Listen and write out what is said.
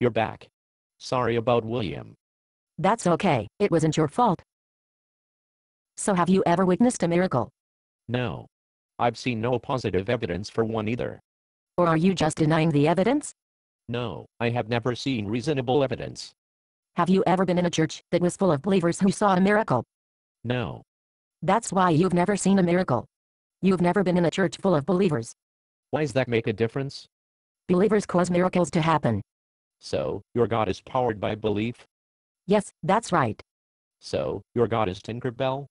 you're back. Sorry about William. That's okay, it wasn't your fault. So have you ever witnessed a miracle? No. I've seen no positive evidence for one either. Or are you just denying the evidence? No, I have never seen reasonable evidence. Have you ever been in a church that was full of believers who saw a miracle? No. That's why you've never seen a miracle. You've never been in a church full of believers. Why does that make a difference? Believers cause miracles to happen. So, your God is powered by belief? Yes, that's right. So, your God is Tinkerbell?